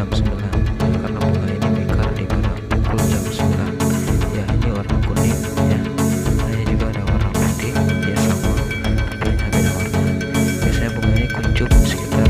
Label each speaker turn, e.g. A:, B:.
A: jam 9 karena bunga ini mekar di pada pukul jam 9 ya ini warna kuning ya. Ini juga ada warna putih ya sama. Tentunya ada warna. Biasanya bunga ini kuncup sekitar